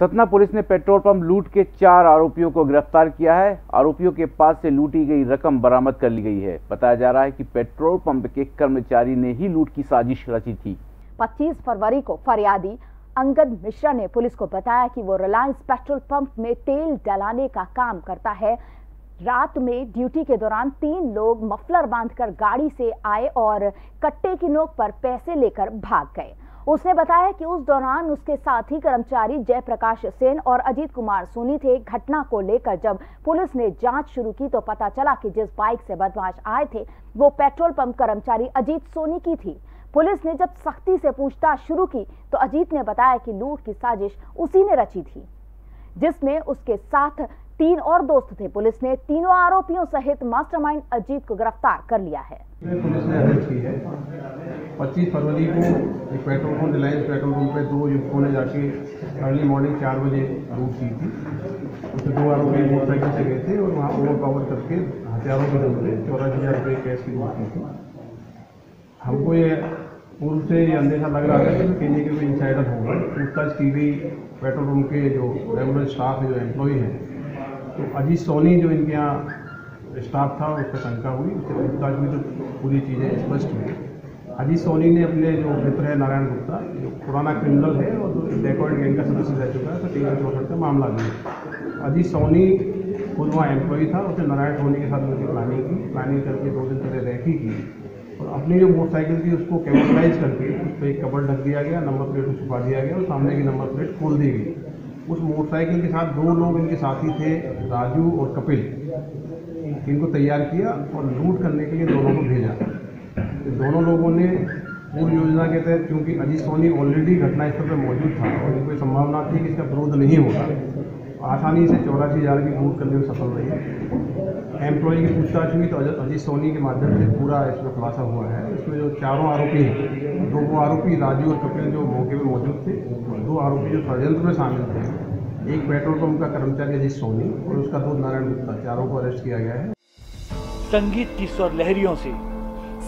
Satna police ने petrol pump लूट के चार आरोपियों को गिरफ़्तार किया है। आरोपियों के पास से लूटी गई रकम बरामद कर ली गई है। बताया जा रहा है कि पेट्रोल पंप के कर्मचारी ने ही लूट की साजिश रची थी। 25 फरवरी को फरियादी अंगद मिश्रा ने पुलिस को बताया कि वो रिलायंस पेट्रोल पंप में तेल डलाने का काम करता है। रात में ड्यूटी के दौरान तीन लोग मफलर बांधकर गाड़ी से आए और कट्टे की नोक पर पैसे लेकर भाग गए। उसने बताया कि उस दौरान उसके साथी कर्मचारी जयप्रकाश सेन और अजीत कुमार सोनी थे। घटना को लेकर जब पुलिस ने जाँच शुरू की तो पता चला कि जिस बाइक से बदमाश आए थे, वो पेट्रोल पंप कर्मचारी अजीत सोनी की थी। पुलिस ने जब सख्ती से पूछताछ शुरू की तो अजीत ने बताया कि लूट की साजिश उसी ने रची थी, जिसमें उसके साथ तीन और दोस्त थे। पुलिस ने तीनों आरोपियों सहित मास्टरमाइंड अजीत को गिरफ़्तार कर लिया है। पुलिस ने है। 25 फरवरी को एक petrol pump, Reliance petrol pump पे दो युवकों ने जाके अर्ली मॉर्निंग चार बजे लूट की थी। उसमें दो आरोपी मोटरसाइकिल से गए थे और वहाँ ओवर पावर करके हथियारों के दम पे चौरासी हज़ार रुपये कैश की लूट की थी। हमको ये पूर्व से ये अंदेशा लग रहा था कि केंद्र के कोई इंसाइडर होगा। पूछताछ की गई पेट्रोल पंप के जो रेगुलर स्टाफ है, जो एम्प्लॉय हैं तो अजीत सोनी जो इनके यहाँ स्टाफ था उस पर शंका हुई। उससे पूछताछ हुई तो पूरी चीज़ें स्पष्ट हुई। अजीत सोनी ने अपने जो मित्र है नारायण गुप्ता, जो पुराना क्रिमिनल है और जो डेकॉइड गैंग का सदस्य रह चुका है तो तीन सौ चौसठ का मामला भी है। अजीत सोनी खुद वहाँ एम्प्लॉय था उसने नारायण सोनी के साथ उनकी प्लानिंग की प्लानिंग करके दो दिन पहले रैकी की। और अपनी जो मोटरसाइकिल थी, उसको कैमोलाइज करके उस पर एक कवर ढक दिया गया नंबर प्लेट छुपा दिया गया और सामने की नंबर प्लेट खोल दी गई। उस मोटरसाइकिल के साथ दो लोग इनके साथी थे, राजू और कपिल। इनको तैयार किया और लूट करने के लिए दोनों को भेजा। दोनों लोगों ने पूर्व योजना के तहत, क्योंकि अजीत सोनी ऑलरेडी घटनास्थल पर मौजूद था और ये कोई संभावना थी कि इसका विरोध नहीं होगा। आसानी से चौरासी हज़ार की लूट करने में सफल रही। एम्प्लॉय की पूछताछ हुई तो अजीत सोनी के माध्यम से पूरा इसमें खुलासा हुआ है। इसमें जो चारों आरोपी हैं, दो वो आरोपी राजू और कपिल जो मौके पर मौजूद थे, दो आरोपी जो षडयंत्र में शामिल थे। एक पेट्रोल पंप का कर्मचारी अजीत सोनी और उसका दो नारायण गुप्ता, चारों को अरेस्ट किया गया है। संगीत की स्वर लहरियों से